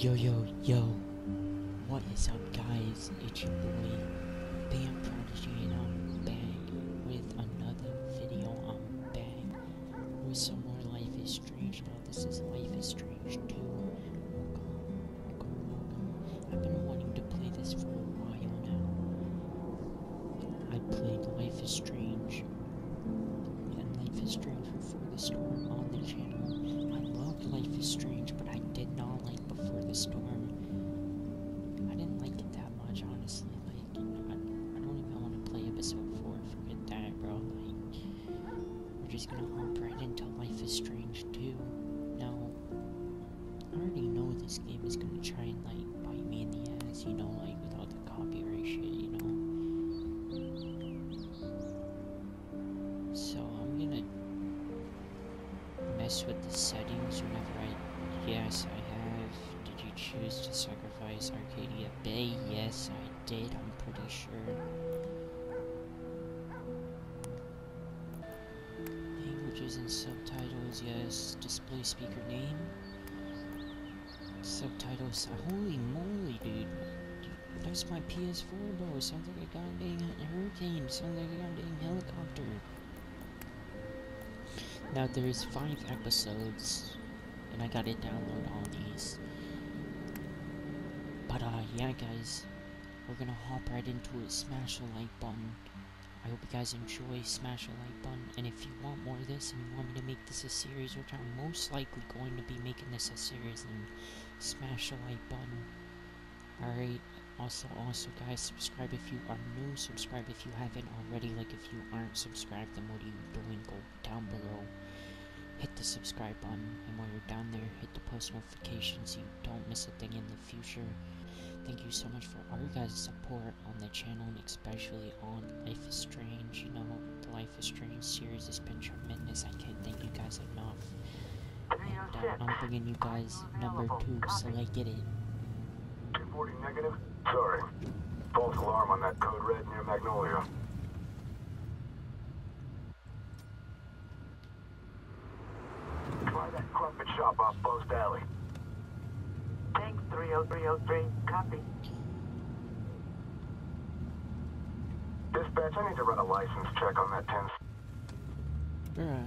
Yo, yo, yo. What is up, guys? It's your boy, BAMF Prodigy, and I'm back with another video. I'm back with some more Life is Strange. Now, this is Life is Strange 2. Welcome, welcome, welcome. I've been wanting to play this for a while now. I played Life is Strange and Life is Strange Before the Storm on the channel. I loved Life is Strange, but I did not like The Storm. I didn't like it that much, honestly. Like, I, I don't even want to play episode 4. Forget that, bro. Like, we're just gonna hop right into Life is Strange 2. Now, I already know this game is gonna try and, like, bite me in the ass, you know, like, without the copyright shit, you know? So I'm gonna mess with the settings whenever I. Yes, I sacrifice Arcadia Bay? Yes, I did. I'm pretty sure. Languages and subtitles. Yes. Display speaker name. Subtitles. Holy moly, dude. That's my PS4, bro. Sounds like a goddamn hurricane. Sounds like a goddamn helicopter. Now there's five episodes, and I gotta download all these. But uh, yeah, guys, we're gonna hop right into it. Smash the like button. I hope you guys enjoy. Smash the like button, and if you want more of this and you want me to make this a series, which I'm most likely going to be making this a series, then smash the like button. Alright. Also, also, guys, subscribe if you are new. Subscribe if you haven't already. Like, if you aren't subscribed, then what are you doing? Go down below, hit the subscribe button, and while you're down there, hit the post notifications so you don't miss a thing in the future. Thank you so much for all your guys' support on the channel, and especially on Life is Strange. You know, the Life is Strange series has been tremendous. I can't thank you guys enough. And uh, I'm bringing you guys number two, so like get it. 240 negative? Sorry. False alarm on that code red near Magnolia. Try that crumpet shop off Post Alley. Thanks, 30303. Copy. Dispatch, I need to run a license check on that 10. Bruh.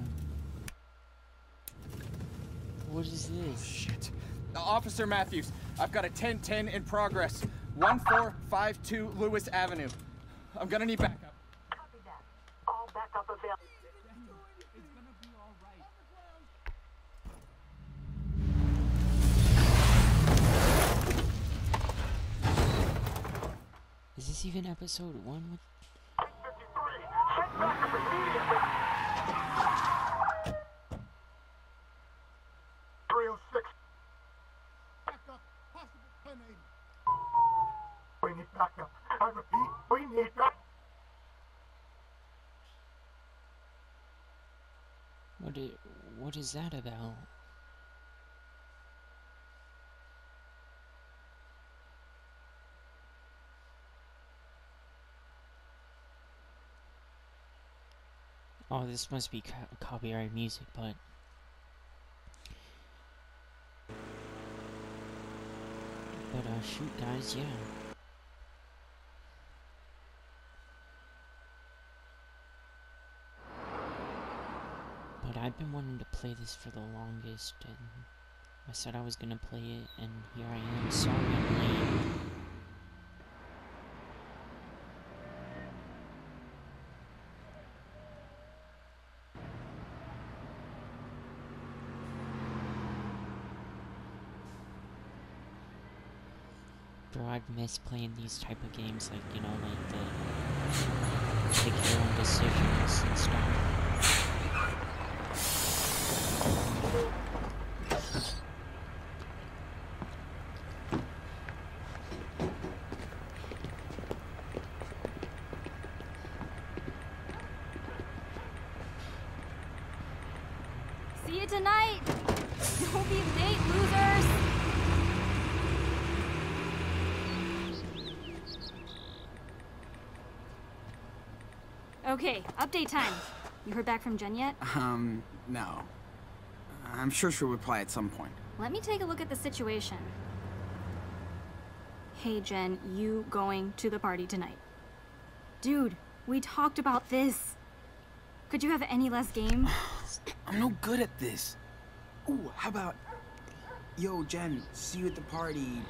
What is this? Shit. Uh, Officer Matthews, I've got a 1010 in progress. 1452 Lewis Avenue. I'm gonna need backup. Copy that. All backup available. Is this even episode one? What? 53! Send backup immediately! 306! Backup, possible 1080. We. I repeat, we need backup. What is, what is that about? Oh, this must be co copyright music, but but uh, shoot, guys, yeah. But I've been wanting to play this for the longest, and I said I was gonna play it, and here I am. Sorry I'm late. Bro, I'd miss playing these type of games, like, you know, like the take your own decisions and stuff. See you tonight! Don't be late, losers! Okay, update time. You heard back from Jen yet? Um, no. I'm sure she'll reply at some point. Let me take a look at the situation. Hey, Jen, you going to the party tonight? Dude, we talked about this. Could you have any less game? I'm no good at this. Ooh, how about... Yo, Jen, see you at the party.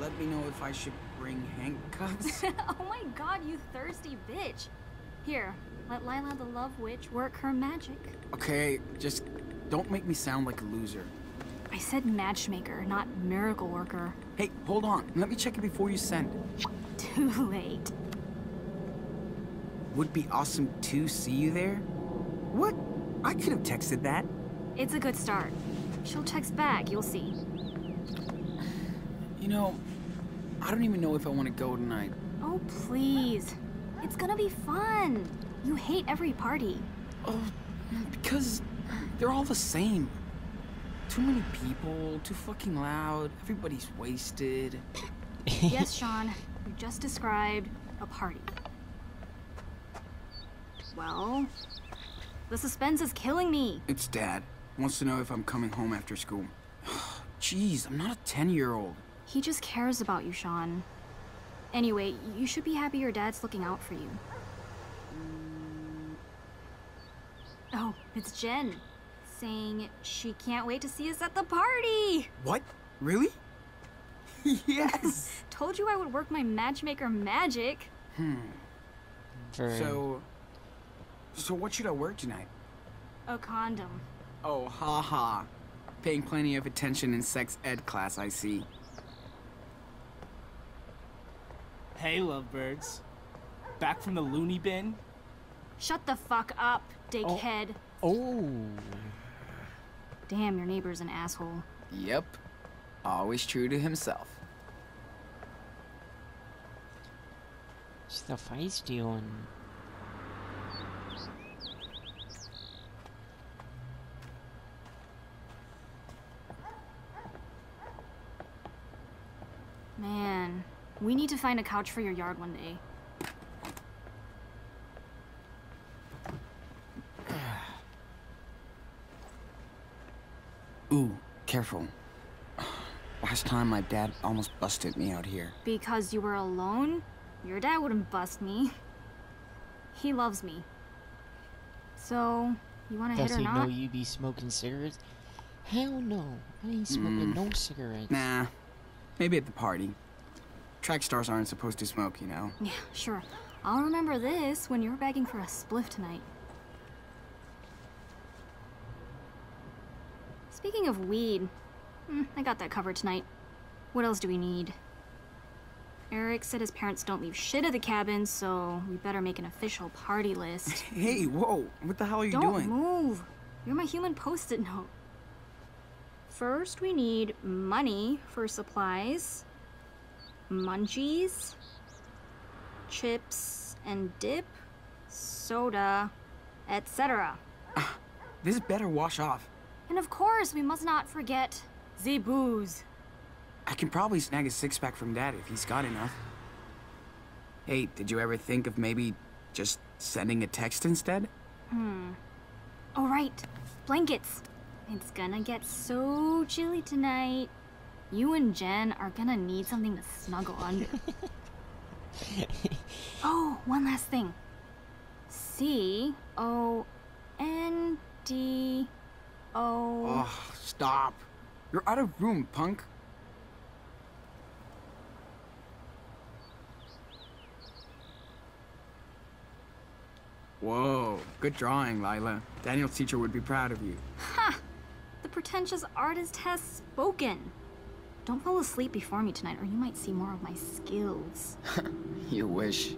Let me know if I should bring handcuffs. oh my god, you thirsty bitch. Here, let Lila the Love Witch work her magic. okay, just don't make me sound like a loser. I said matchmaker, not miracle worker. Hey, hold on. Let me check it before you send. Too late. Would be awesome to see you there. What? I could have texted that. It's a good start. She'll text back, you'll see. You know, I don't even know if I want to go tonight. Oh, please. It's gonna be fun. You hate every party. Oh, because they're all the same. Too many people, too fucking loud, everybody's wasted. yes, Sean, you just described a party. Well, the suspense is killing me. It's Dad. Wants to know if I'm coming home after school. Jeez, I'm not a 10 year old. He just cares about you, Sean. Anyway, you should be happy your dad's looking out for you. Oh, it's Jen. Saying she can't wait to see us at the party! What? Really? yes! Told you I would work my matchmaker magic. Hmm. For So. So, what should I wear tonight? A condom. Oh, haha. Paying plenty of attention in sex ed class, I see. Hey, lovebirds. Back from the loony bin? Shut the fuck up, Oh. dickhead. oh, Damn, your neighbor's an asshole. Yep. Always true to himself. stuff he's doing. Man, we need to find a couch for your yard one day. Ooh, careful. Last time my dad almost busted me out here. Because you were alone? Your dad wouldn't bust me. He loves me. So, you wanna hit or not? Does he know you be smoking cigarettes? Hell no, I ain't smoking hmm. no cigarettes. Nah, maybe at the party. Track stars aren't supposed to smoke, you know. Yeah, sure. I'll remember this when you're begging for a spliff tonight. Speaking of weed, hmm, I got that covered tonight. What else do we need? Eric said his parents don't leave shit at the cabin, so we better make an official party list. Hey, whoa, what the hell are you Don't doing? move. You're my human post-it note. First, we need money for supplies, munchies, chips and dip, soda, etc. This better wash off. And of course, we must not forget the booze. I can probably snag a six pack from Dad if he's got enough. Hey, did you ever think of maybe just sending a text instead? Oh, right, blankets. It's gonna get so chilly tonight. You and Jen are gonna need something to snuggle under. oh, one last thing. C O N D O. Oh, stop. You're out of room, punk. Whoa, good drawing, Lila. Daniel's teacher would be proud of you. Ha! The pretentious artist has spoken. Don't fall asleep before me tonight, or you might see more of my skills. You wish.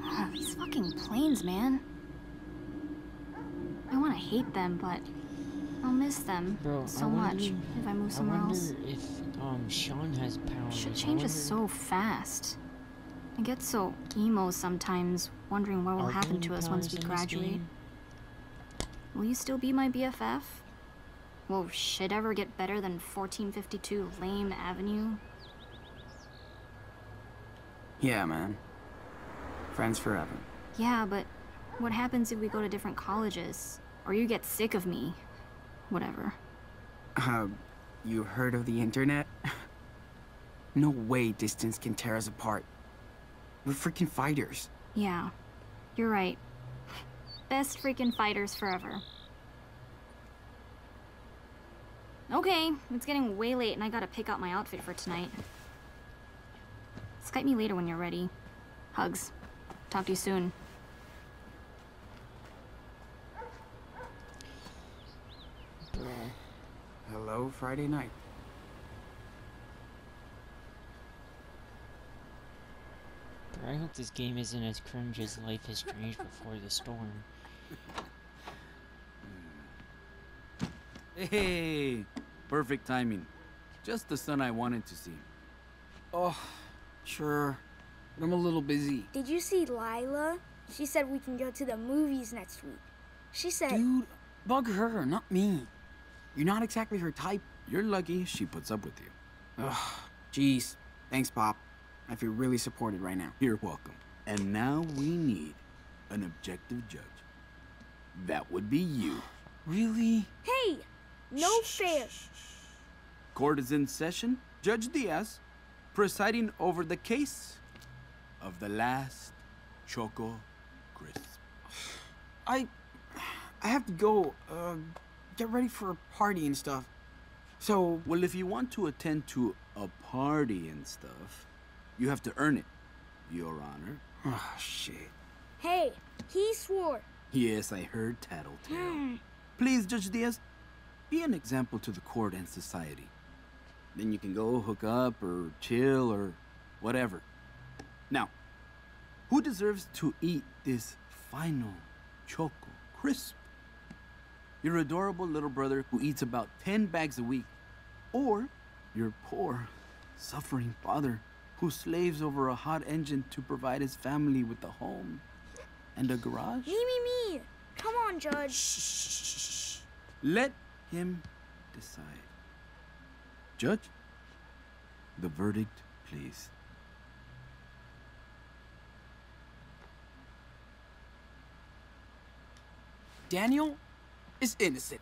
Ah, These fucking planes, man. I hate them, but I'll miss them Bro, I so much if I move somewhere I somewhere wonder else. if um Sean has powers. Shit changes wonder- so fast. I get so emo sometimes, wondering what will Are happen to us once we graduate. Will you still be my BFF? Will shit ever get better than 1452 Lame Avenue? Yeah, man. Friends forever. Yeah, but what happens if we go to different colleges? Or you get sick of me? Whatever. Uh, You heard of the internet? no way distance can tear us apart. We're freaking fighters. Yeah, you're right. Best freaking fighters forever. Okay, it's getting way late and I gotta pick out my outfit for tonight. Skype me later when you're ready. Hugs. Talk to you soon. Bro. Hello, Friday night. I hope this game isn't as cringe as Life is Strange before the storm. Hey, perfect timing. Just the son I wanted to see. Oh, sure. But I'm a little busy. Did you see Lila? She said we can go to the movies next week. She said, Dude, bug her, not me. You're not exactly her type. You're lucky she puts up with you. Ugh, jeez. Thanks, Pop. I feel really supported right now. You're welcome. And now we need an objective judge. That would be you. Really? Hey, no fair. Court is in session. Judge Diaz, presiding over the case of the last Choco Crisp. I. I have to go, uh, get ready for a party and stuff. So, Well, if you want to attend to a party and stuff, you have to earn it, Your Honor. oh, shit. Hey, he swore. Yes, I heard tattletale. Hmm. Please, Judge Diaz, be an example to the court and society. Then you can go hook up or chill or whatever. Now, who deserves to eat this final Choco Crisp? Your adorable little brother who eats about 10 bags a week, or your poor, suffering father who slaves over a hot engine to provide his family with a home and a garage? Me, me, me. Come on, Judge. Shh! Let him decide. Judge, the verdict, please. Daniel is innocent.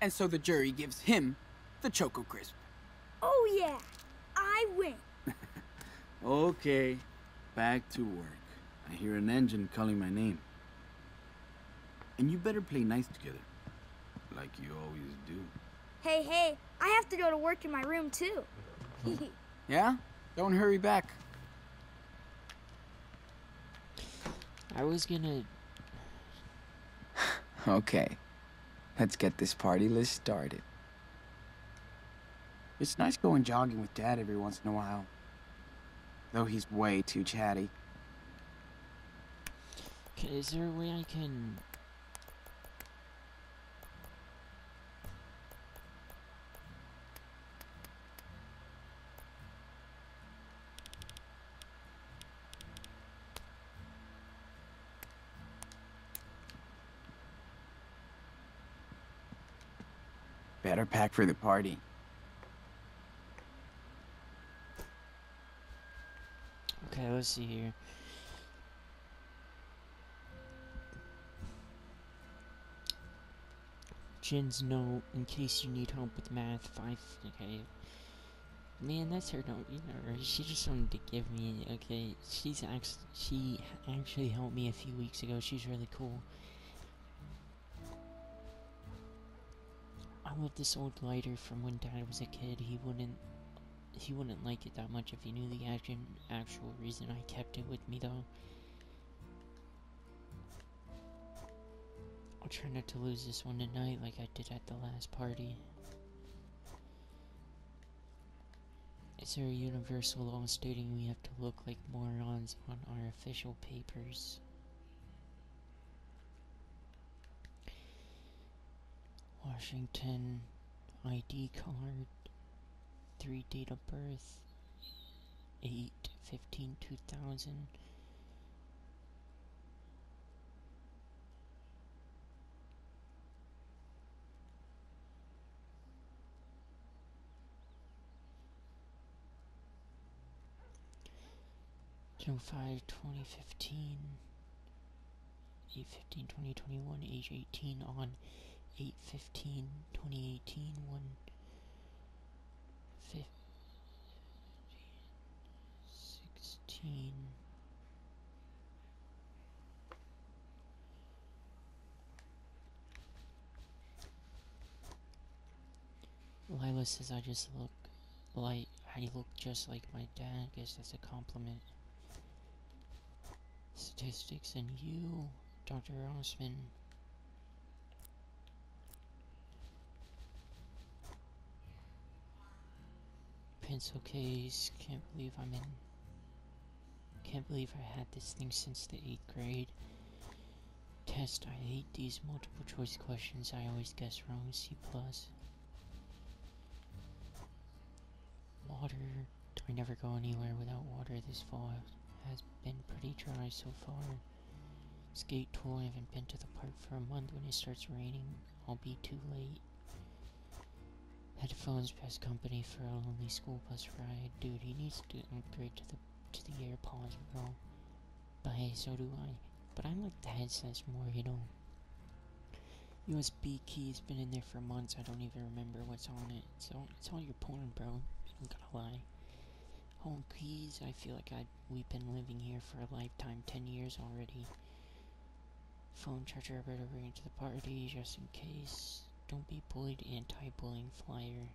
And so the jury gives him the Choco Crisp. Oh, yeah. I win. Okay, back to work. I hear an engine calling my name. And you better play nice together, like you always do. Hey, hey, I have to go to work in my room, too. Yeah? Don't hurry back. I was gonna. Okay. Let's get this party list started. It's nice going jogging with Dad every once in a while. Though he's way too chatty. K, Is there a way I can. Better for the party. Okay, let's see here. Jin's note, in case you need help with math, five. Okay. Man, that's her note. You know, she just wanted to give me. Okay, she's actually she actually helped me a few weeks ago. She's really cool. I love this old lighter from when Dad was a kid. He wouldn't he wouldn't like it that much if he knew the action, actual reason I kept it with me, though. I'll try not to lose this one tonight like I did at the last party. Is there a universal law stating we have to look like morons on our official papers? Washington ID card three date of birth 8 15 2000 June 5 2015 8 15 2021 age 18 on 8 15 2018 1 15 16 Lila says I just look like I look just like my dad. I guess that's a compliment. Statistics and you, Dr. Osman. Pencil case. Can't believe I'm in. Can't believe I had this thing since the eighth grade. Test. I hate these multiple choice questions. I always guess wrong. C plus. Water. I never go anywhere without water. This fall has been pretty dry so far. Skate tool. I haven't been to the park for a month. When it starts raining, I'll be too late. Headphones, best company for a lonely school bus ride. Dude, he needs to upgrade to the to the AirPods, bro. But hey, so do I. But I like the headsets more, you know. USB key's been in there for months. I don't even remember what's on it. So it's all your porn, bro. Don't gotta lie. Home keys. I feel like I we've been living here for a lifetime, ten years already. Phone charger. I better bring it to the party just in case. Don't be bullied. Anti-bullying flyer.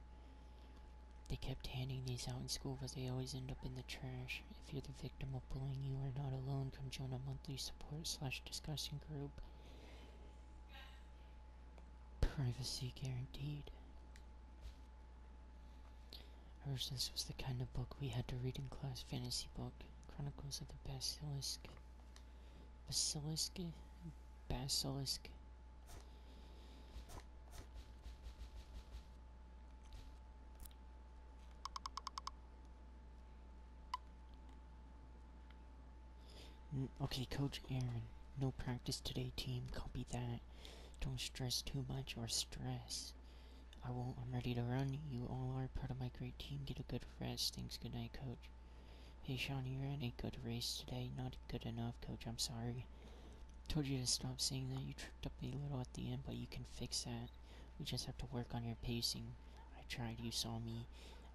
They kept handing these out in school, but they always end up in the trash. If you're the victim of bullying, you are not alone. Come join a monthly support slash discussion group. Privacy guaranteed. Hers, this was the kind of book we had to read in class. Fantasy book. Chronicles of the Basilisk. Basilisk? Basilisk. Mm, Okay, Coach Aaron. No practice today, team. Copy that. Don't stress too much or stress. I won't. I'm ready to run. You all are part of my great team. Get a good rest. Thanks. Good night, Coach. Hey, Sean, you ran a good race today. Not good enough, Coach. I'm sorry. Told you to stop saying that. You tripped up a little at the end, but you can fix that. We just have to work on your pacing. I tried. You saw me.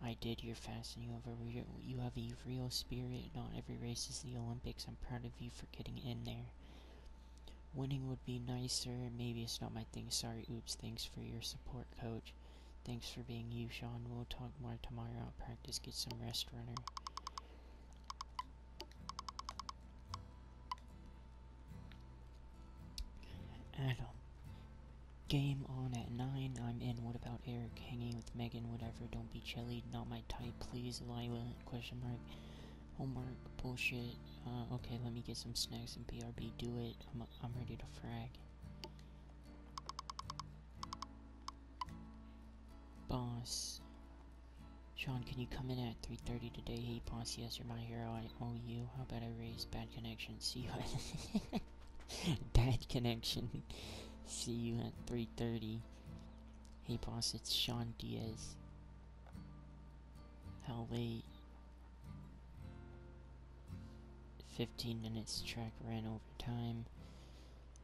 I did. You're fast, and you have a real, you have a real spirit. Not every race is the Olympics. I'm proud of you for getting in there. Winning would be nicer. Maybe it's not my thing. Sorry. Oops. Thanks for your support, Coach. Thanks for being you, Sean. We'll talk more tomorrow at practice. Get some rest, runner. Adam. Game on at 9. I'm in. What about Eric? Hanging with Megan, whatever. Don't be chilly. Not my type, please. Lila, question mark. Homework, bullshit. Uh, okay, let me get some snacks and BRB. Do it. I'm, I'm ready to frag. Boss. Sean, can you come in at 3.30 today? Hey, boss, yes, you're my hero. I owe you. How about I raise bad connection? See you Bad connection. See you at 3.30. Hey, boss, it's Sean Diaz. How late? 15 minutes track ran over time.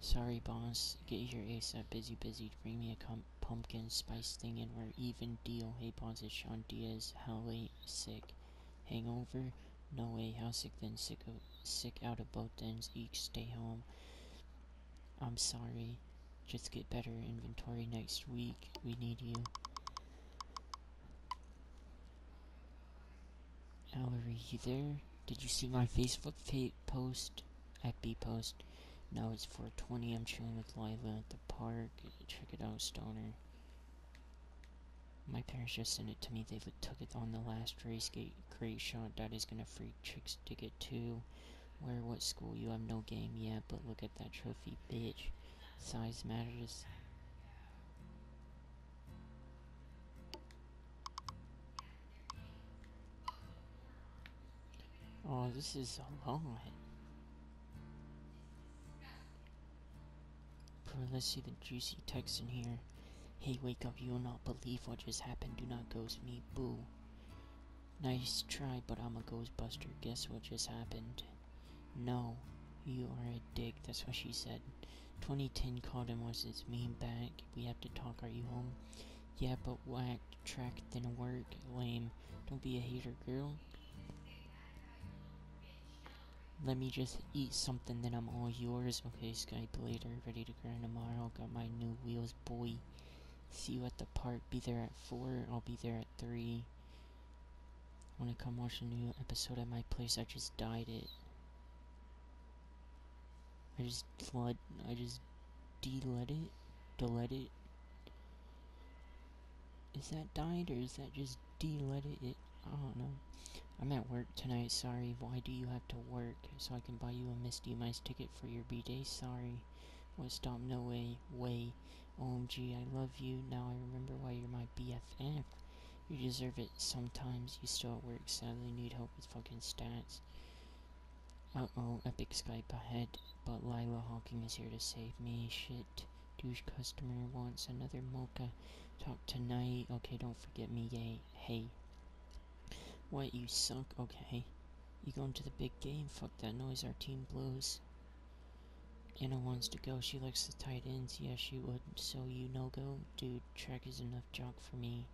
Sorry, boss. Get here ASAP. Busy, busy. Bring me a pumpkin spice thing and we're even deal. Hey, boss, it's Sean Diaz. How late? Sick. Hangover? No way. How sick then? Sick, sick out of both ends. Each stay home. I'm sorry. Just get better inventory next week. We need you. Ellery, you there? Did you see my Facebook fa post? At B post. No, it's 420. I'm chilling with Lila at the park. Check it out, Stoner. My parents just sent it to me. They took it on the last race gate. Great shot. That is gonna free chicks get too. Where, what school? You have no game yet, but look at that trophy, bitch. Size matters. Oh, this is a lot. Bro, let's see the juicy text in here. Hey, wake up, you will not believe what just happened. Do not ghost me. Boo. Nice try, but I'm a ghostbuster. Guess what just happened? No, you are a dick. That's what she said. 2010 called and was his mean back. We have to talk. Are you home? Yeah, but whack. Track didn't work. Lame. Don't be a hater, girl. Let me just eat something, then I'm all yours. Okay, Skype later. Ready to grind tomorrow. Got my new wheels, boy. See you at the park. Be there at 4. I'll be there at 3. Wanna come watch a new episode at my place? I just dyed it. I just flood. I just delete it. Delete it. Is that dyed or is that just delete it? I don't know. I'm at work tonight. Sorry. Why do you have to work? So I can buy you a Misty Mice ticket for your B-Day? Sorry. What stop? No way. Way. OMG, I love you. Now I remember why you're my BFF. You deserve it sometimes. You still at work. Sadly, need help with fucking stats. Uh oh, epic Skype ahead. But Lila Hawking is here to save me. Shit. Douche customer wants another mocha. Talk tonight. Okay, don't forget me. Yay. Hey. What, you suck? Okay. You going to the big game? Fuck that noise. Our team blows. Anna wants to go. She likes the tight ends. Yeah, she would. So you no go? Dude, track is enough jock for me.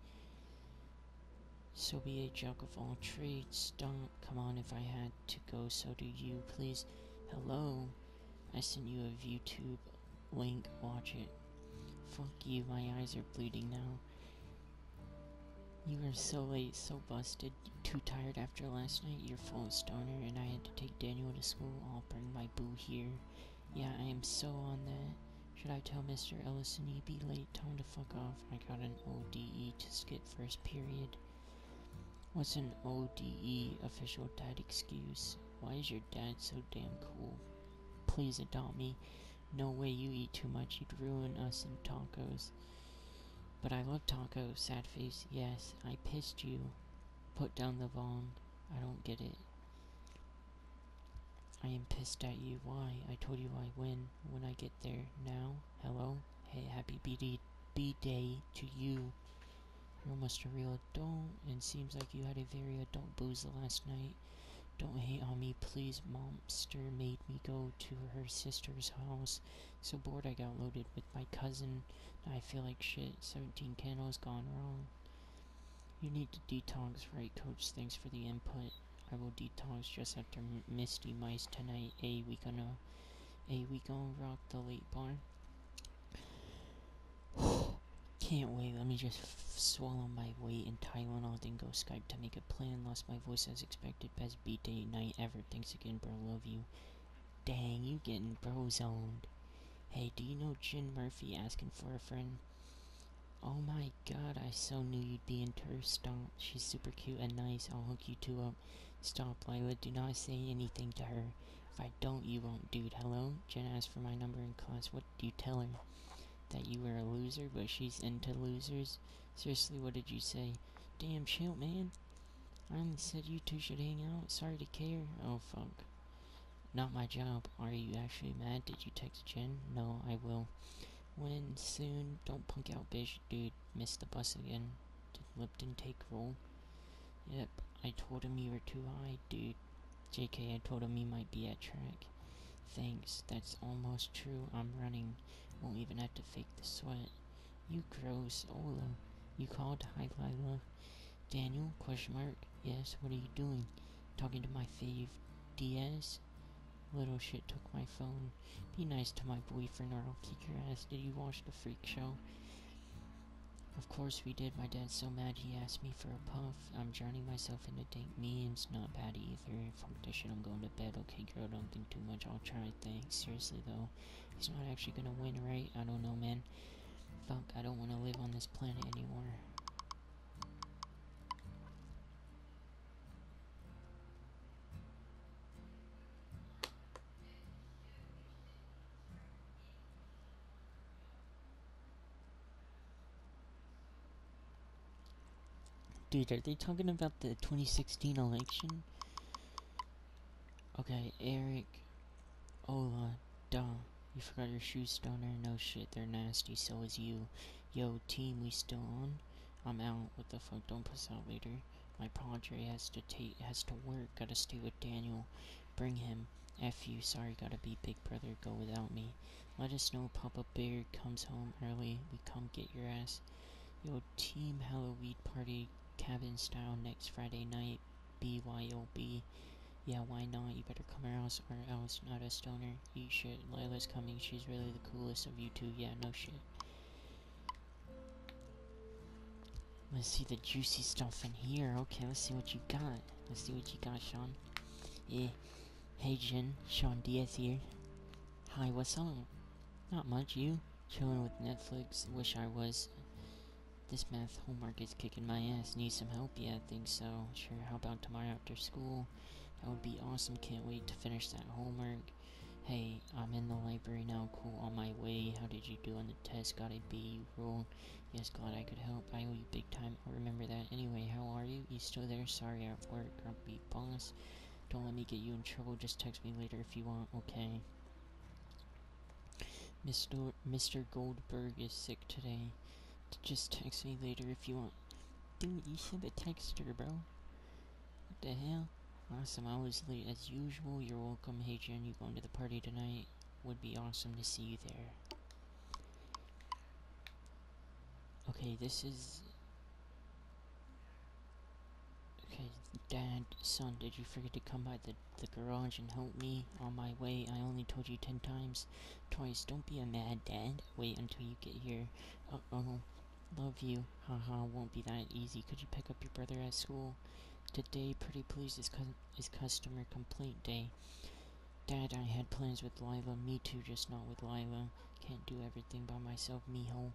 So be a jock of all trades. Don't come on if I had to go, so do you. Please. Hello? I sent you a YouTube link. Watch it. Fuck you, my eyes are bleeding now. You are so late, so busted. Too tired after last night. You're full of stoner, and I had to take Daniel to school. I'll bring my boo here. Yeah, I am so on that. Should I tell Mr. Ellison he'd be late? Tell him to fuck off. I got an ODE to skip first period. What's an ODE official dad excuse? Why is your dad so damn cool? Please adopt me. No way you eat too much, you'd ruin us in tacos. But I love tacos, sad face. Yes, I pissed you. Put down the bong. I don't get it. I am pissed at you. Why? I told you I win when I get there. Now? Hello? Hey, happy B-Day, B-Day to you. You're almost a real adult, and seems like you had a very adult booze last night. Don't hate on me, please. Momster made me go to her sister's house. So bored I got loaded with my cousin. I feel like shit. 17 candles gone wrong. You need to detox, right, coach? Thanks for the input. I will detox just after Misty Mice tonight. A we gonna, a we gonna rock the late bar. Can't wait. Let me just swallow my weight in Tylenol, then go Skype to make a plan. Lost my voice as expected. Best beat day night ever. Thanks again, bro. Love you. Dang, you getting bro zoned. Hey, do you know Jen Murphy asking for a friend? Oh my god, I so knew you'd be into her. Stop. She's super cute and nice. I'll hook you two up. Stop, Lila. Do not say anything to her. If I don't, you won't, dude. Hello? Jen asked for my number in class. What do you tell her? That you were a loser, but she's into losers? Seriously, what did you say? Damn, chill, man. I only said you two should hang out. Sorry to care. Oh, fuck. Not my job. Are you actually mad? Did you text Jen? No, I will. When soon? Don't punk out, bitch. Dude, missed the bus again. Did Lipton take roll? Yep, I told him you were too high, dude. JK, I told him you might be at track. Thanks, that's almost true. I'm running. Won't even have to fake the sweat. You gross, Ola. You called? Hi, Lila. Daniel? Question mark. Yes, what are you doing? Talking to my fave, Diaz? Little shit took my phone. Be nice to my boyfriend or I'll kick your ass. Did you watch the freak show? Of course we did. My dad's so mad he asked me for a puff. I'm drowning myself in the dank memes. Not bad either. Fuck this shit. I'm going to bed. Okay, girl, don't think too much. I'll try. Thanks. Seriously, though. He's not actually gonna win, right? I don't know, man. Fuck, I don't want to live on this planet anymore. Dude, are they talking about the 2016 election? Okay, Eric. Ola. Duh. You forgot your shoes, stoner? No shit, they're nasty, so is you. Yo, team, we still on? I'm out. What the fuck? Don't puss out later. My padre has to take has to work. Gotta stay with Daniel. Bring him. F you. Sorry, gotta be big brother. Go without me. Let us know Papa Bear comes home early. We come get your ass. Yo, team Halloween party cabin style next Friday night. BYOB. Yeah, why not? You better come or else, or else not a stoner. Eat shit. Lila's coming. She's really the coolest of you two. Yeah, no shit. Let's see the juicy stuff in here. Okay, let's see what you got. Let's see what you got, Sean. Yeah. Hey, Jen. Sean Diaz here. Hi, what's up? Not much, you? Chilling with Netflix. Wish I was. This math homework is kicking my ass. Need some help? Yeah, I think so. Sure, how about tomorrow after school? That would be awesome. Can't wait to finish that homework. Hey, I'm in the library now. Cool, on my way. How did you do on the test? Got a B. Rolled. Yes, glad I could help. I owe you big time. I'll remember that. Anyway, how are you? You still there? Sorry, at work. Grumpy boss. Don't let me get you in trouble. Just text me later if you want. Okay. Mr. Mr. Goldberg is sick today. Just text me later if you want. Dude, you should have texted her, bro. What the hell? Awesome, I was late as usual. You're welcome. Hey, Jen, you going to the party tonight? Would be awesome to see you there. Okay, this is... Okay, Dad, son, did you forget to come by the, the garage and help me on my way? I only told you ten times. Twice, don't be a mad dad. Wait until you get here. Uh-oh. Love you. Haha, won't be that easy. Could you pick up your brother at school? Today, pretty please, is, cu is customer complaint day. Dad, I had plans with Lila. Me too, just not with Lila. Can't do everything by myself, mijo.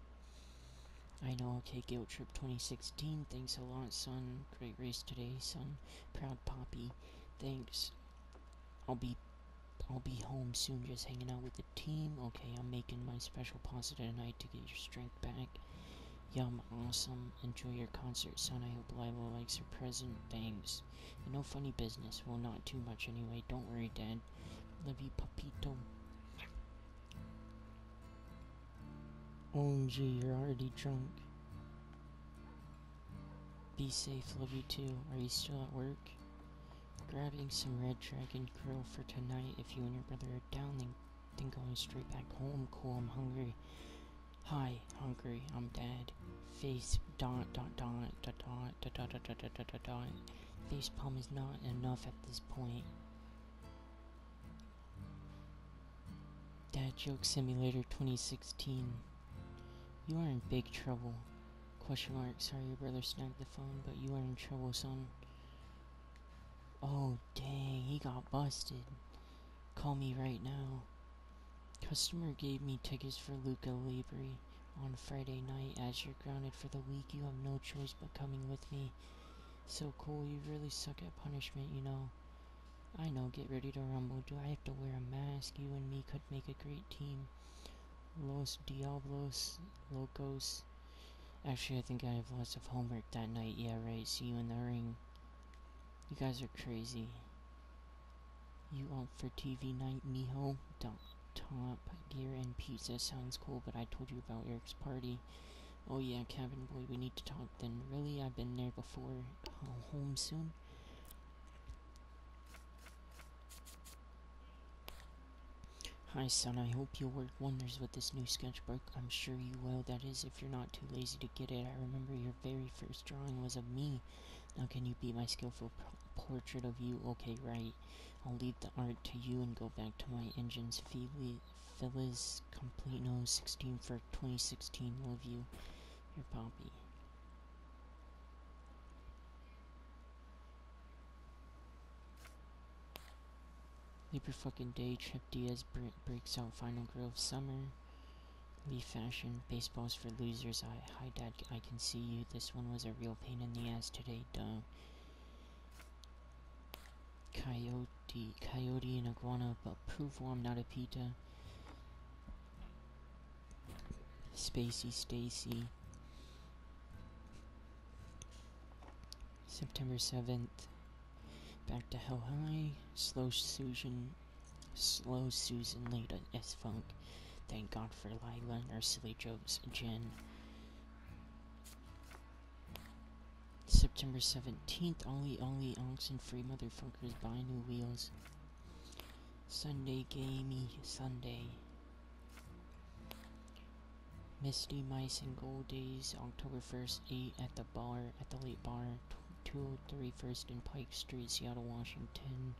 I know, okay, Guilt Trip 2016. Thanks a lot, son. Great race today, son. Proud Poppy. Thanks. I'll be I'll be home soon, just hanging out with the team. Okay, I'm making my special pasta tonight to get your strength back. Yum, awesome. Enjoy your concert, son. I hope Lila likes her present. Thanks. And no funny business. Well, not too much anyway. Don't worry, Dad. Love you, Papito. OMG, you're already drunk. Be safe, love you too. Are you still at work? Grabbing some Red Dragon Grill for tonight. If you and your brother are down, then, then going straight back home. Cool, I'm hungry. Hi, hungry, I'm dad. Face dot dot dot dot dot dot dot dot dot dot dot dot. Face palm is not enough at this point. Dad Joke Simulator 2016. You are in big trouble. Question mark. Sorry your brother snagged the phone, but you are in trouble, son. Oh, dang, he got busted. Call me right now. Customer gave me tickets for Lucha Libre on Friday night. As you're grounded for the week, you have no choice but coming with me. So cool, you really suck at punishment, you know. I know, get ready to rumble. Do I have to wear a mask? You and me could make a great team. Los Diablos Locos. Actually, I think I have lots of homework that night. Yeah, right. See you in the ring. You guys are crazy. You out for TV night, mijo? Don't top gear and pizza sounds cool, but I told you about Eric's party. Oh yeah, cabin boy, we need to talk then. Really? I've been there before. Oh, home soon? Hi son, I hope you'll work wonders with this new sketchbook. I'm sure you will, that is, if you're not too lazy to get it. I remember your very first drawing was of me. Now can you be my skillful portrait of you? Okay, right. I'll leave the art to you and go back to my engines. Phyllis Complino 16 for 2016. Love you. Your Poppy. Labor fucking day, Trip Diaz breaks out final grill of summer. Leaf fashion, baseballs for losers. I, hi dad, I can see you. This one was a real pain in the ass today, duh. Coyote, coyote and iguana, but proof I'm not a pita. Spacey Stacy. September 7th. Back to Hell High. Slow Susan. Slow Susan late as funk. Thank God for Lila and our silly jokes. Jen. September 17th. Ollie Ollie Oxen Free Motherfuckers buy new wheels. Sunday Gamey Sunday. Misty Mice and Gold Days, October 1st, 8 at the bar, at the late bar, 203 First and Pike Street, Seattle, Washington.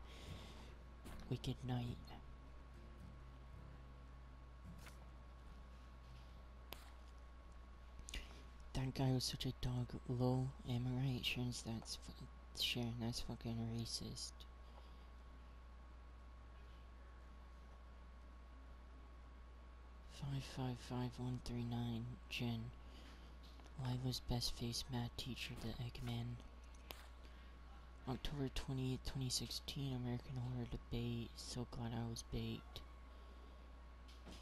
Wicked Night. That guy was such a dog. Low, am? Sharon's that's Sharon. That's fucking racist. Five five five one three nine. Jen. Lila's best face math teacher, the Eggman. October 28, 2016, American Horror Debate. So glad I was baked.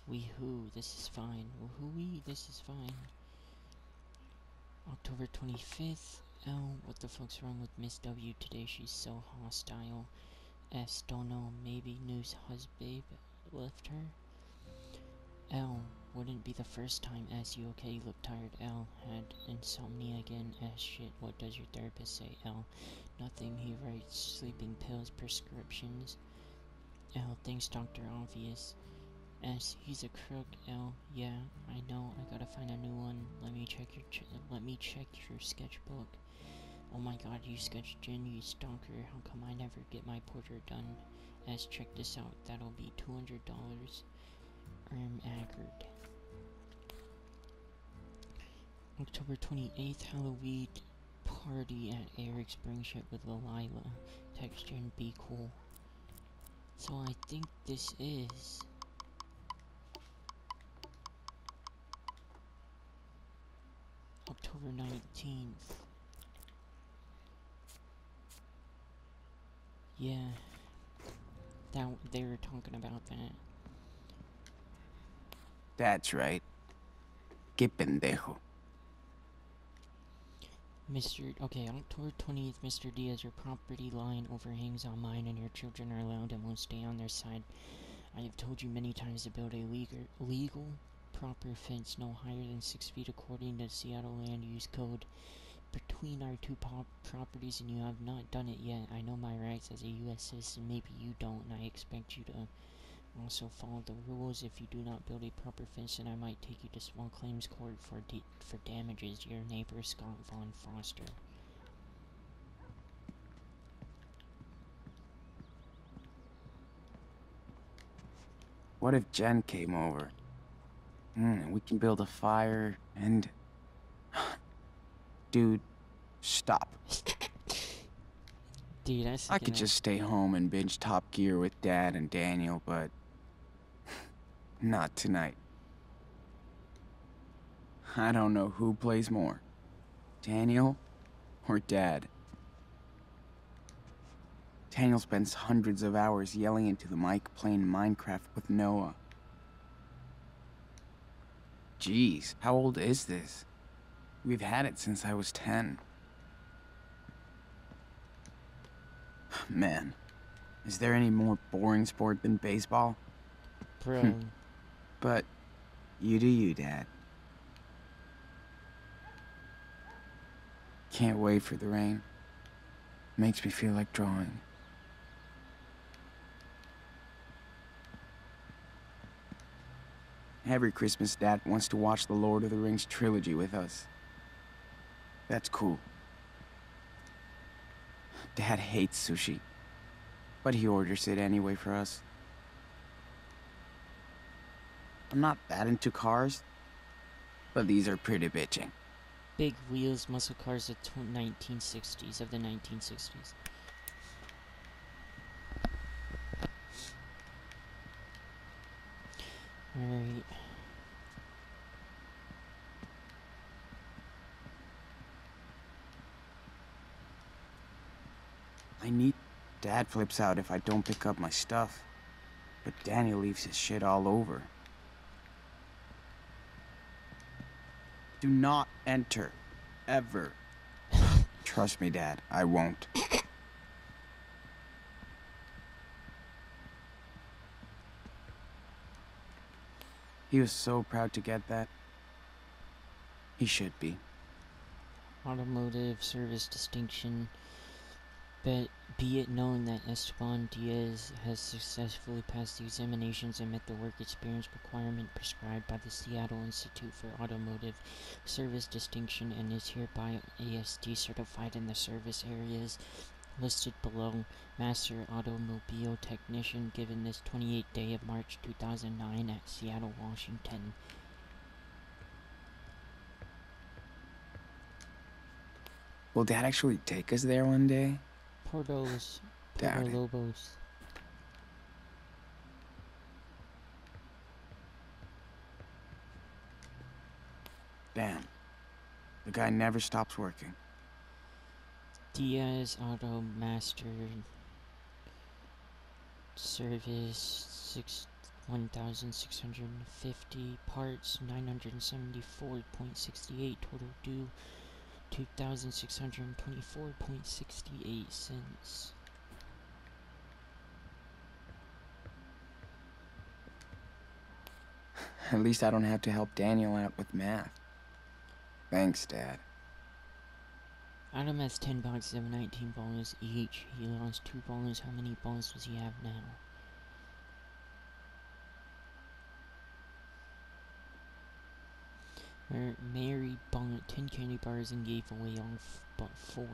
We who, this is fine. Woohoo we, this is fine. October 25th. L, what the fuck's wrong with Miss W today? She's so hostile. S, don't know, maybe news husband left her. L, wouldn't be the first time. S, you okay? You look tired. L, had insomnia again. S, shit, what does your therapist say? L, nothing. He writes sleeping pills, prescriptions. L, thanks, Dr. Obvious. S, he's a crook. L, yeah, I know. I gotta find a new one. Let me check your ch- let me check your sketchbook. Oh my god, you sketched Jen, you stalker. How come I never get my portrait done? S, check this out. That'll be two hundred dollars. Erm Aggard. October twenty eighth, Halloween party at Eric's Spring Ship with Lila. Text Jen, be cool. So I think this is. October 19th. Yeah. That they were talking about that. That's right. Que pendejo. Mr. Okay, October 20th, Mr. Diaz, your property line overhangs on mine and your children are allowed and will stay on their side. I have told you many times to build a legal, legal proper fence no higher than 6 feet according to Seattle Land Use Code between our two properties and you have not done it yet. I know my rights as a U.S. citizen, maybe you don't, and I expect you to also follow the rules. If you do not build a proper fence, then I might take you to small claims court for da- for damages. Your neighbor, Scott Von Foster. What if Jen came over? Hmm, we can build a fire and. Dude, stop. Dude, that's I could just stay home and binge Top Gear with Dad and Daniel, but. Not tonight. I don't know who plays more Daniel or Dad. Daniel spends hundreds of hours yelling into the mic playing Minecraft with Noah. Jeez, how old is this? We've had it since I was 10. Man, is there any more boring sport than baseball? Bro. Hmm. But you do you, Dad. Can't wait for the rain. Makes me feel like drawing. Every Christmas, Dad wants to watch the Lord of the Rings trilogy with us. That's cool. Dad hates sushi, but he orders it anyway for us. I'm not that into cars, but these are pretty bitching. Big wheels, muscle cars of tw- 1960s, of the 1960s. Alright. I need. Dad flips out if I don't pick up my stuff, but Danny leaves his shit all over. Do not enter. Ever. Trust me, Dad, I won't. He was so proud to get that. He should be. Automotive service distinction. But be it known that Esteban Diaz has successfully passed the examinations and met the work experience requirement prescribed by the Seattle Institute for Automotive Service Distinction and is hereby ASD certified in the service areas listed below. Master Automobile Technician given this 28th day of March 2009 at Seattle, Washington. Will Dad actually take us there one day? Portos. Doubt Porto it. Lobos. Damn. The guy never stops working. Diaz Auto Master Service six one thousand six hundred and fifty parts nine hundred and seventy four point sixty eight total due two thousand six hundred and twenty four point sixty eight cents. At least I don't have to help Daniel out with math. Thanks, Dad. Adam has ten boxes of nineteen balls each. He lost two balls. How many balls does he have now? Mary bought 10 candy bars and gave away all but 4.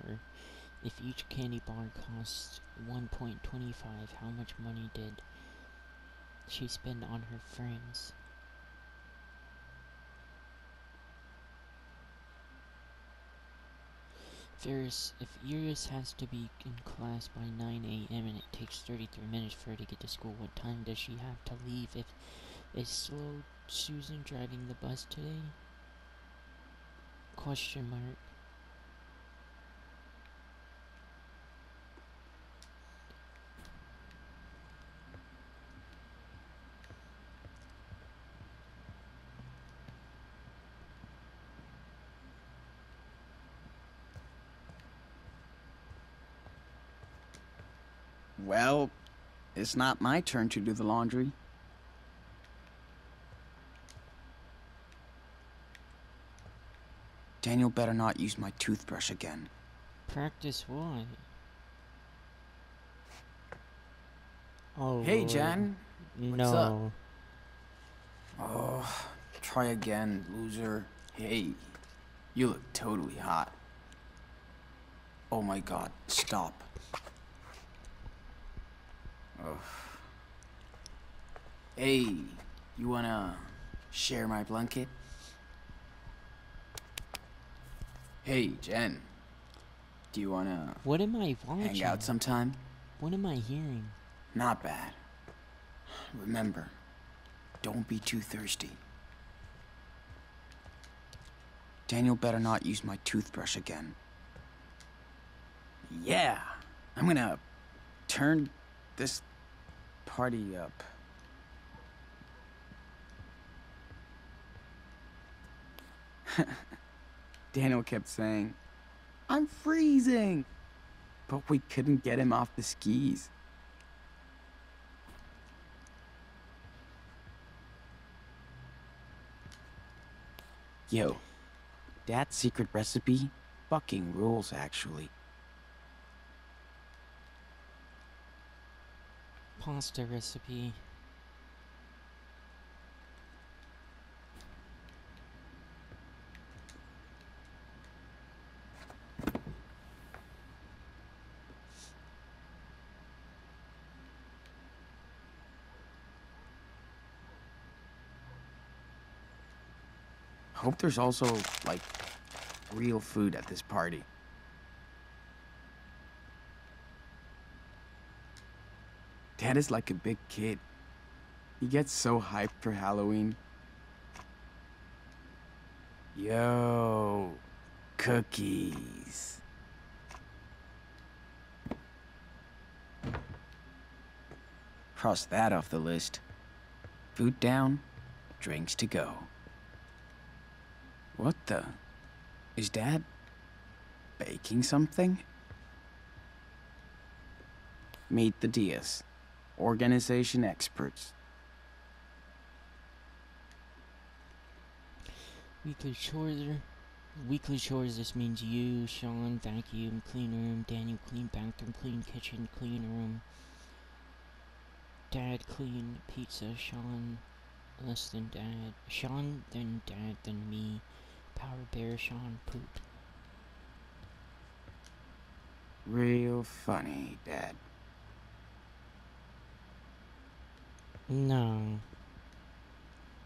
If each candy bar costs 1.25, how much money did she spend on her friends? Ferris, if Iris has to be in class by 9 a.m. and it takes 33 minutes for her to get to school, what time does she have to leave? If is slow Susan driving the bus today? Question mark. Well, it's not my turn to do the laundry. Daniel better not use my toothbrush again. Practice what? Oh. Hey, Lord. Jen. No. What's up? Oh, try again, loser. Hey, you look totally hot. Oh my god, stop. Hey, you wanna share my blanket? Hey, Jen. Do you wanna What am I watching? hang out sometime? What am I hearing? Not bad. Remember, don't be too thirsty. Daniel better not use my toothbrush again. Yeah, I'm gonna turn this party up. Daniel kept saying, I'm freezing! But we couldn't get him off the skis. Yo, Dad's secret recipe fucking rules, actually. Pasta recipe. Hope there's also, like, real food at this party. Dad is like a big kid. He gets so hyped for Halloween. Yo, cookies. Cross that off the list. Food down, drinks to go. What the? Is Dad baking something? Meet the Diaz, organization experts. Weekly chores. Weekly chores. This means you, Sean, vacuum, clean room, Daniel, clean bathroom, clean kitchen, clean room. Dad, clean pizza. Sean, less than dad. Sean, then dad, then me. Power bear. Sean, poop. Real funny, Dad. No.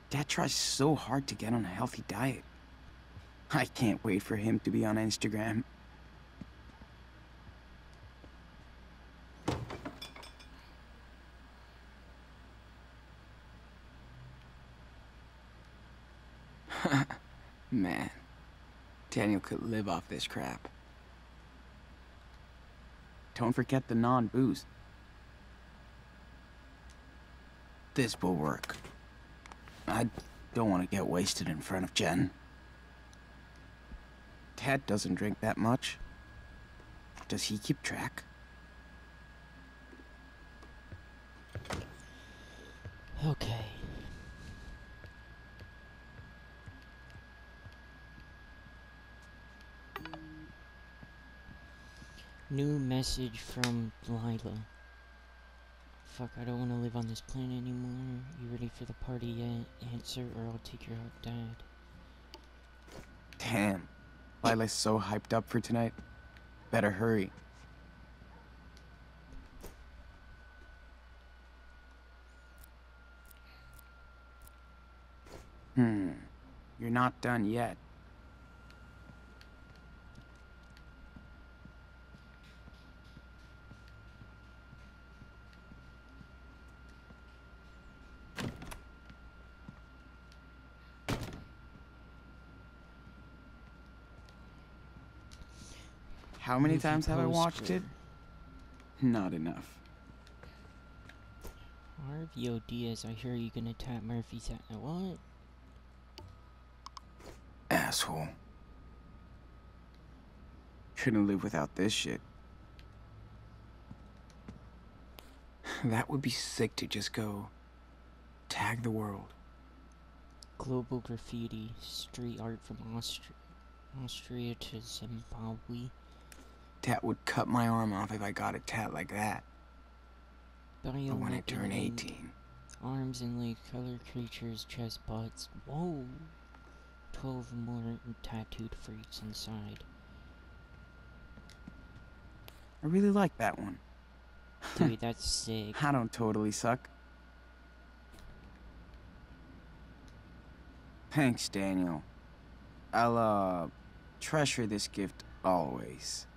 Dad tries so hard to get on a healthy diet. I can't wait for him to be on Instagram. Man, Daniel could live off this crap. Don't forget the non-booze. This will work. I don't want to get wasted in front of Jen. Ted doesn't drink that much. Does he keep track? Okay. New message from Lila. Fuck, I don't want to live on this planet anymore. You ready for the party yet? Answer or I'll take your out dad. Damn. Lila's so hyped up for tonight. Better hurry. Hmm. You're not done yet. How many Movie times have I watched it? Not enough. RVO Diaz, I hear you gonna tap Murphy's at what? Asshole. Couldn't live without this shit. That would be sick to just go tag the world. Global graffiti, street art from Austria, Austria to Zimbabwe. That would cut my arm off if I got a tat like that. But when I turn 18, Arms and leg color creatures, chest butts. Whoa! 12 more tattooed freaks inside. I really like that one. Dude, that's sick. I don't totally suck. Thanks, Daniel. I'll, uh, treasure this gift always.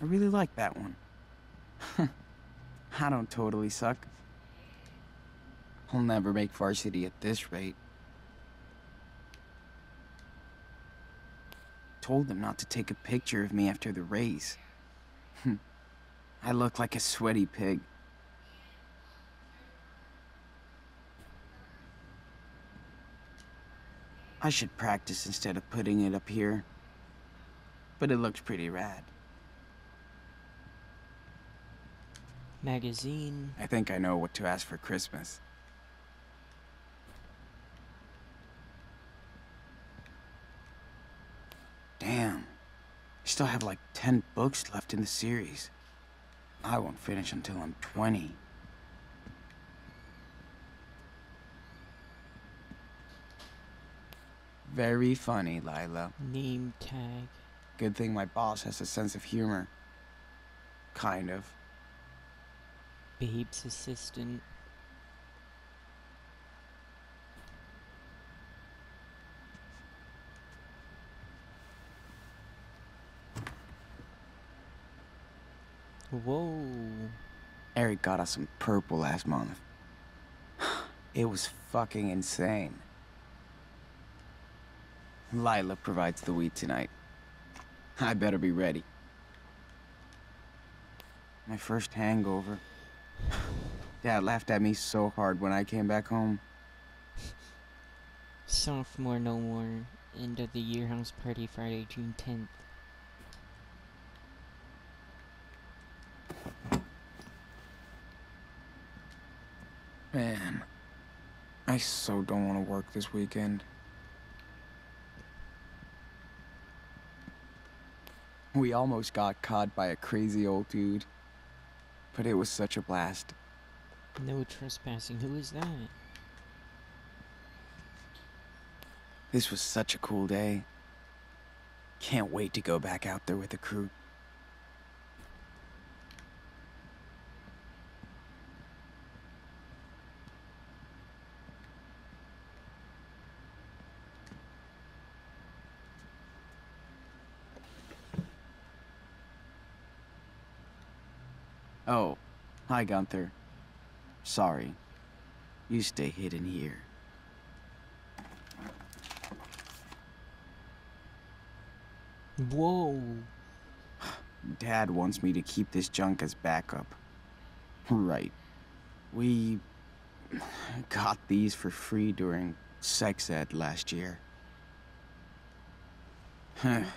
I really like that one. I don't totally suck. I'll never make varsity at this rate. Told them not to take a picture of me after the race. I look like a sweaty pig. I should practice instead of putting it up here. But it looks pretty rad. Magazine. I think I know what to ask for Christmas. Damn. I still have like 10 books left in the series. I won't finish until I'm 20. Very funny, Lila. Name tag. Good thing my boss has a sense of humor. Kind of. Babe's assistant. Whoa. Eric got us some purple last month. It was fucking insane. Lila provides the weed tonight. I better be ready. My first hangover. Dad laughed at me so hard when I came back home. Sophomore no more. End of the year house party Friday, June 10th. Man, I so don't want to work this weekend. We almost got caught by a crazy old dude. But it was such a blast. No trespassing. Who is that? This was such a cool day. Can't wait to go back out there with the crew. Hi, Gunther. Sorry. You stay hidden here. Whoa. Dad wants me to keep this junk as backup. Right. We got these for free during sex ed last year.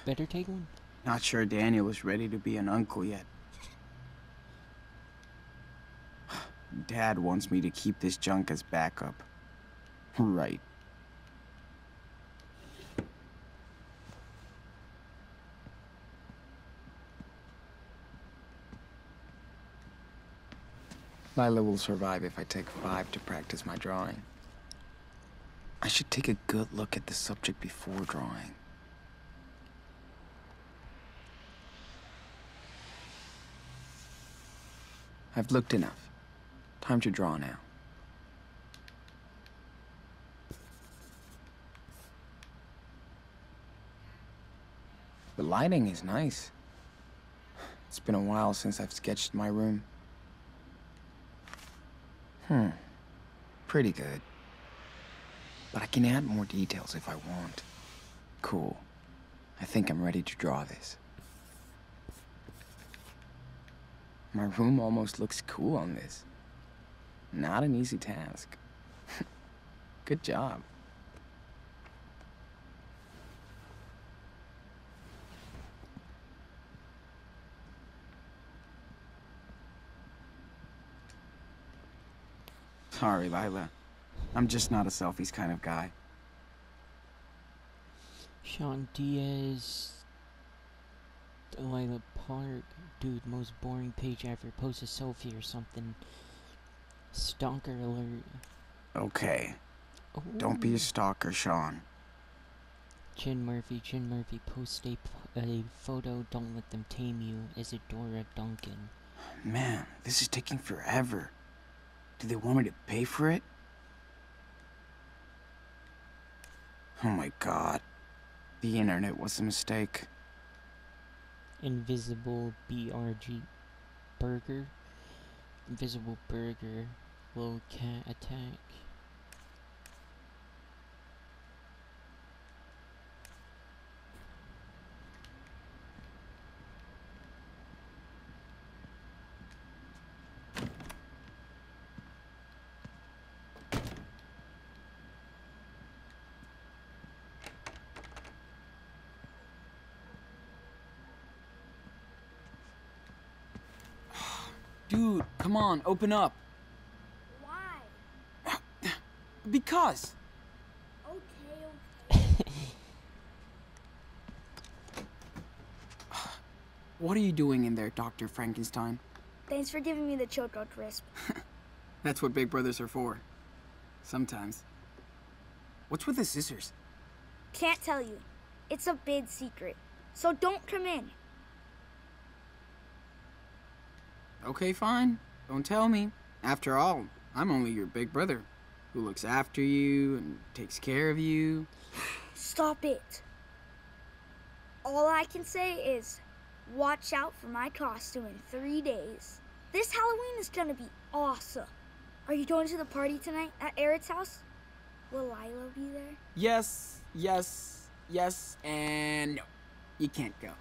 Better take one. Not sure Daniel was ready to be an uncle yet. Dad wants me to keep this junk as backup. Right. Lila will survive if I take five to practice my drawing. I should take a good look at the subject before drawing. I've looked enough. Time to draw now. The lighting is nice. It's been a while since I've sketched my room. Hmm. Pretty good. But I can add more details if I want. Cool. I think I'm ready to draw this. My room almost looks cool on this. Not an easy task. Good job. Sorry, Lila. I'm just not a selfies kind of guy. Sean Diaz. Delilah Park. Dude, most boring page I ever. Post a selfie or something. Stalker alert. Okay. Don't be a stalker, Sean. Chin Murphy, Chin Murphy, post a, a photo, don't let them tame you. Isadora Duncan. Man, this is taking forever. Do they want me to pay for it? Oh my god. The internet was a mistake. Invisible BRG Burger. Invisible Burger. Cat attack. Dude, come on, open up. Why? Because. Okay, okay. What are you doing in there, Dr. Frankenstein? Thanks for giving me the choco crisp. That's what big brothers are for. Sometimes. What's with the scissors? Can't tell you. It's a big secret. So don't come in. Okay, fine. Don't tell me. After all, I'm only your big brother, who looks after you and takes care of you. Stop it. All I can say is, watch out for my costume in three days. This Halloween is gonna be awesome. Are you going to the party tonight at Eric's house? Will Lila be there? Yes, yes, yes, and no. You can't go.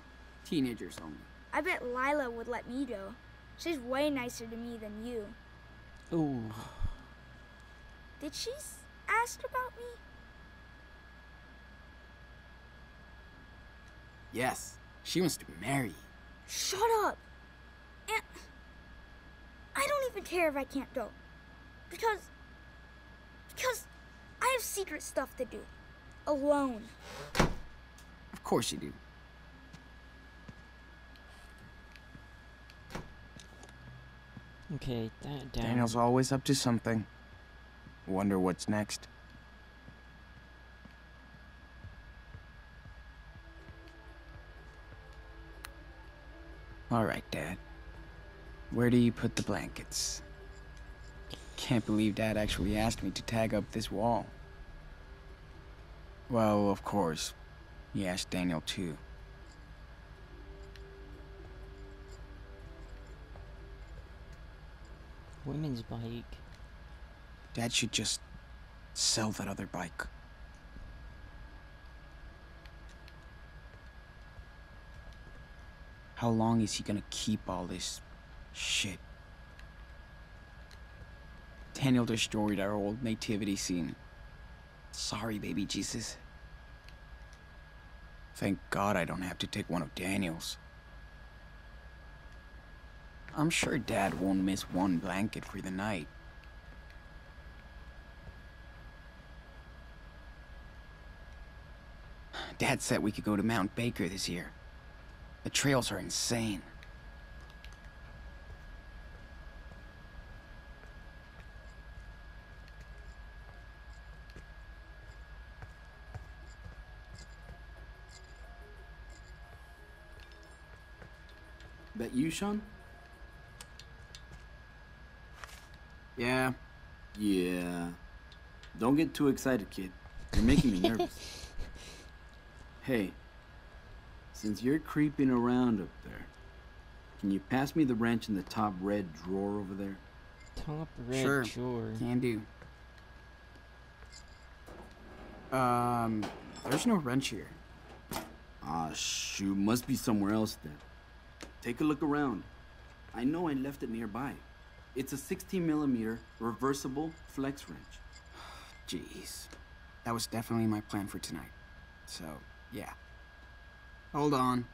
Teenagers only. I bet Lila would let me go. She's way nicer to me than you. Ooh. Did she s- ask about me? Yes, she wants to marry you. Shut up! And I don't even care if I can't go. Because. Because I have secret stuff to do. Alone. Of course you do. Okay, that down. Daniel's always up to something. Wonder what's next. All right, Dad. Where do you put the blankets? Can't believe Dad actually asked me to tag up this wall. Well, of course, he asked Daniel too. Women's bike. Dad should just sell that other bike. How long is he gonna keep all this shit? Daniel destroyed our old nativity scene. Sorry, baby Jesus. Thank God I don't have to take one of Daniel's. I'm sure Dad won't miss one blanket for the night. Dad said we could go to Mount Baker this year. The trails are insane. That you, Sean? Yeah, Yeah. Don't get too excited, kid. You're making me nervous. hey, since you're creeping around up there, can you pass me the wrench in the top red drawer over there? Top red sure. drawer. Can do. Um, there's no wrench here. Ah, shoot. Must be somewhere else then. Take a look around. I know I left it nearby. It's a 16 millimeter reversible flex wrench. Jeez. That was definitely my plan for tonight. So, yeah. Hold on.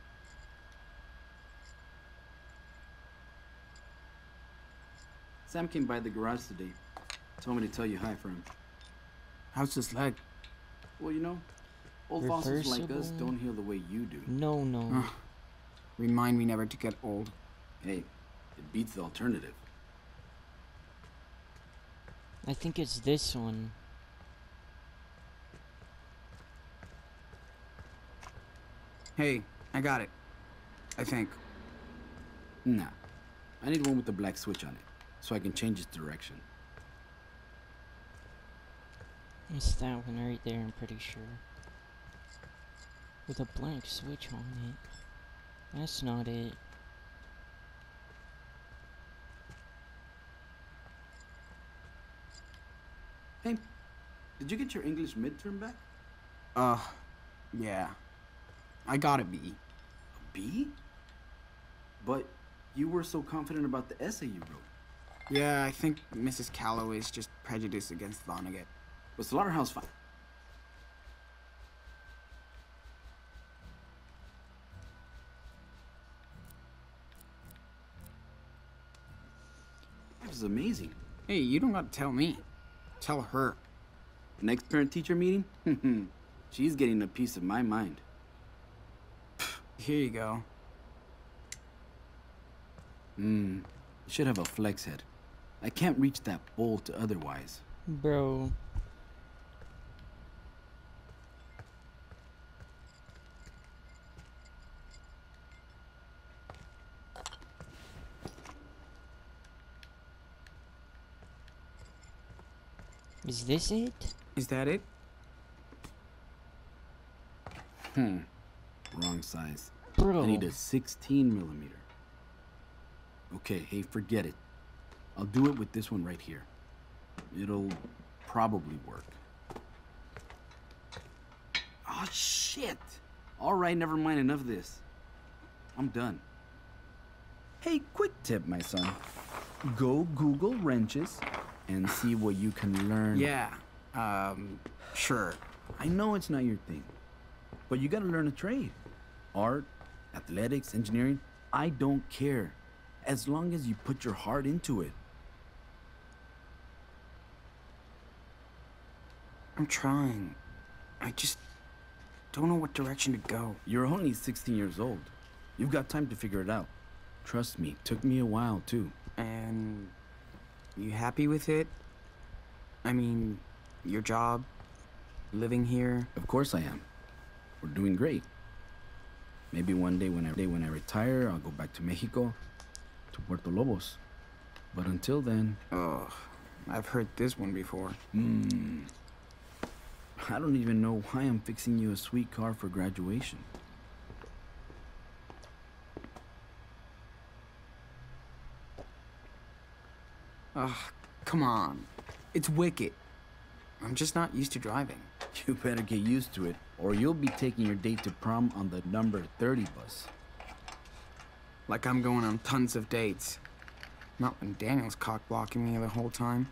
Sam came by the garage today. Told me to tell you hi for him. How's this leg? Well, you know, old fossils like us don't heal the way you do. No, no. Ugh. Remind me never to get old. Hey, it beats the alternative. I think it's this one. Hey, I got it. I think. Nah. I need one with the black switch on it, so I can change its direction. It's that one right there, I'm pretty sure. With a blank switch on it. That's not it. Hey, did you get your English midterm back? Uh, yeah. I got a B. A B? But you were so confident about the essay you wrote. Yeah, I think Mrs. Calloway is just prejudiced against Vonnegut. Was Slaughterhouse-Five? That was amazing. Hey, you don't gotta tell me. Tell her. Next parent-teacher meeting? She's getting a piece of my mind. Here you go. Hmm. Should have a flex head. I can't reach that bolt otherwise. Bro. Is this it? Is that it? Hmm. Wrong size. Bro. I need a 16 millimeter. Okay, hey, forget it. I'll do it with this one right here. It'll probably work. Oh, shit! Alright, never mind, enough of this. I'm done. Hey, quick tip, my son. Go Google wrenches and see what you can learn. Yeah. Um, sure. I know it's not your thing, but you gotta learn a trade. Art, athletics, engineering, I don't care. As long as you put your heart into it. I'm trying. I just don't know what direction to go. You're only 16 years old. You've got time to figure it out. Trust me, took me a while too. And you happy with it? I mean, your job, living here. Of course I am. We're doing great. Maybe one day when I, day when I retire, I'll go back to Mexico, to Puerto Lobos. But until then, Ugh, I've heard this one before. hmm. I don't even know why I'm fixing you a sweet car for graduation. Ugh, come on. It's wicked. I'm just not used to driving. You better get used to it, or you'll be taking your date to prom on the number 30 bus. Like I'm going on tons of dates. Not when Daniel's cock blocking me the whole time.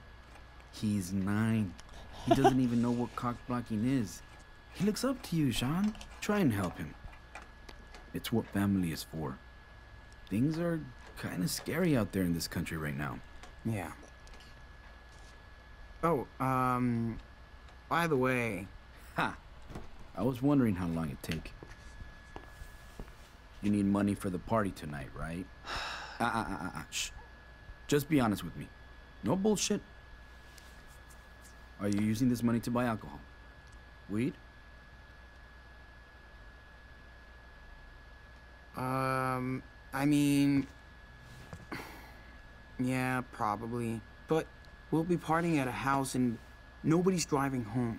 He's nine. He doesn't even know what cock blocking is. He looks up to you, Sean. Try and help him. It's what family is for. Things are kind of scary out there in this country right now. Yeah. Oh, um, by the way, Ha! I was wondering how long it'd take. You need money for the party tonight, right? Ah, ah, ah, ah, ah, shh. Just be honest with me. No bullshit. Are you using this money to buy alcohol? Weed? um, I mean, yeah, probably. But we'll be partying at a house and nobody's driving home.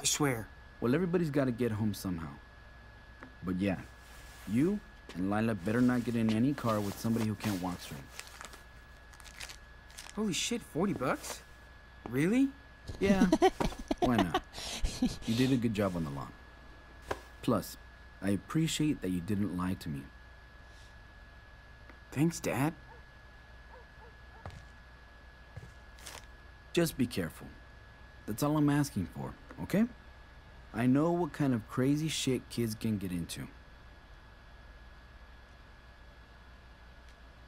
I swear. Well, everybody's got to get home somehow. But yeah, you and Lila better not get in any car with somebody who can't walk straight. Holy shit, 40 bucks? Really? Yeah, why not? You did a good job on the lawn. Plus, I appreciate that you didn't lie to me. Thanks, Dad. Just be careful. That's all I'm asking for, okay? I know what kind of crazy shit kids can get into.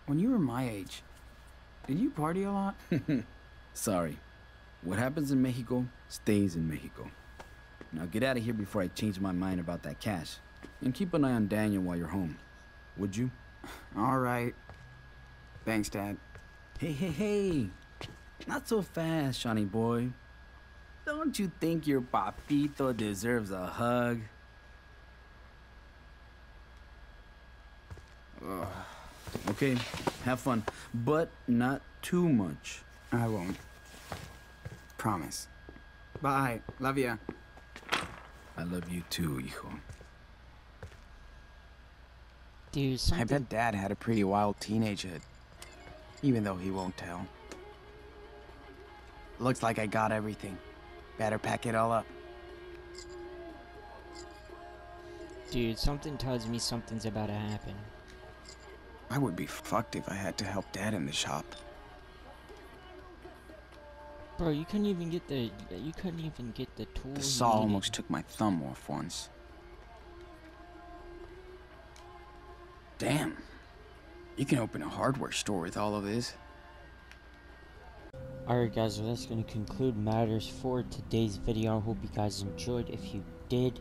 When you were my age, did you party a lot? Sorry. What happens in Mexico stays in Mexico. Now get out of here before I change my mind about that cash. And keep an eye on Daniel while you're home. Would you? All right. Thanks, Dad. Hey, hey, hey! Not so fast, Shawnee boy. Don't you think your papito deserves a hug? Okay, have fun, but not too much. I won't. Promise. Bye. Love ya. I love you too, hijo. Dude, I bet Dad had a pretty wild teenagehood. Even though he won't tell. Looks like I got everything. Better pack it all up. Dude, something tells me something's about to happen. I would be fucked if I had to help Dad in the shop. Bro, you couldn't even get the. You couldn't even get the tools. The saw almost took my thumb off once. Damn. You can open a hardware store with all of this. Alright guys, well that's going to conclude matters for today's video. I hope you guys enjoyed. If you did,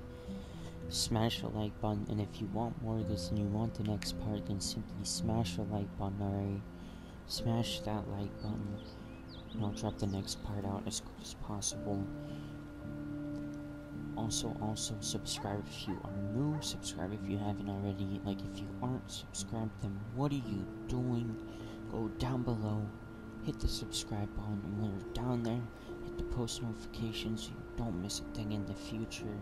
smash the like button. And if you want more of this and you want the next part, then simply smash the like button, alright? Smash that like button. And I'll drop the next part out as quick as possible. Also, also subscribe if you are new. Subscribe if you haven't already. Like if you aren't subscribed, then what are you doing? Go down below hit the subscribe button and when you're down there hit the post notifications so you don't miss a thing in the future.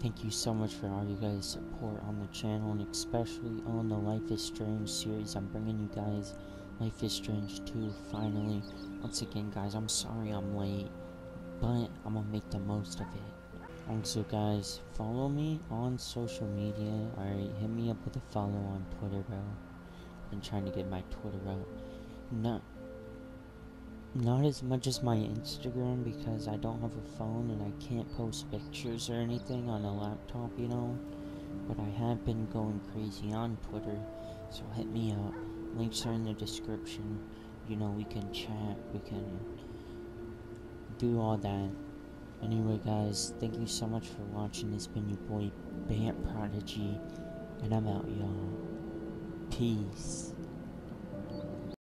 Thank you so much for all you guys support on the channel and especially on the life is strange series. I'm bringing you guys life is strange 2 finally. Once again guys i'm sorry i'm late but i'm gonna make the most of it. Also guys follow me on social media. Alright hit me up with a follow on twitter bro been trying to get my Twitter out. Not not as much as my Instagram because I don't have a phone and I can't post pictures or anything on a laptop, you know. But I have been going crazy on Twitter, so hit me up. Links are in the description. You know, we can chat, we can do all that. Anyway, guys, thank you so much for watching. It's been your boy, BAMF Prodigy, and I'm out, y'all. Peace.